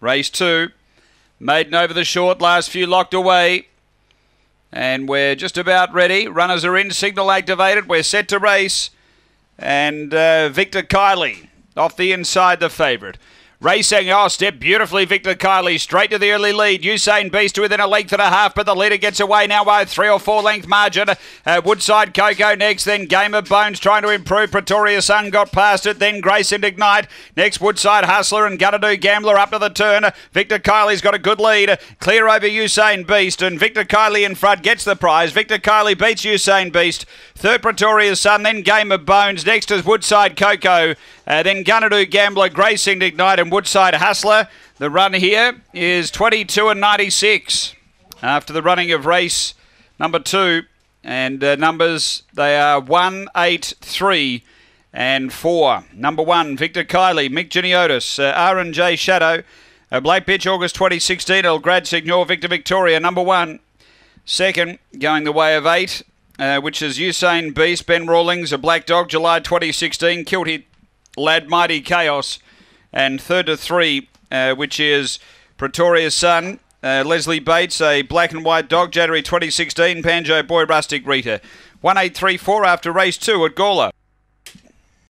Race two. Maiden over the short, last few locked away. And we're just about ready. Runners are in, signal activated. We're set to race. And uh, Victor Kiley off the inside, the favourite. Racing, oh, step beautifully, Victor Kiley, straight to the early lead. Usain Beast within a length and a half, but the leader gets away now by three or four length margin. Uh, Woodside Coco next, then Game of Bones trying to improve. Pretoria Sun got past it, then Grace and Ignite. Next, Woodside Hustler and Gonna Do Gambler up to the turn. Victor Kiley's got a good lead. Clear over Usain Beast, and Victor Kiley in front gets the prize. Victor Kiley beats Usain Beast. Third, Pretoria Sun, then Game of Bones. Next is Woodside Coco. Uh, then Gonna Gambler, Grace and Ignite, and Woodside Hustler. The run here is 22 and 96 after the running of race number two. And uh, numbers, they are 1, 8, 3 and 4. Number 1, Victor Kiley, Mick Giniotis, uh, R&J Shadow, uh, Black Bitch, August 2016, El Grand Senor, Victor Victoria, number 1. Second, going the way of 8, uh, which is Usain Beast, Ben Rawlings, a Black Dog, July 2016, killed, Kilty Lad Mighty Chaos. And third to three, uh, which is Pretoria Sun, uh, Leslie Bates, a black and white dog, January 2016, Panjo Boy Rustic Rita. 1834 after race two at Gawler.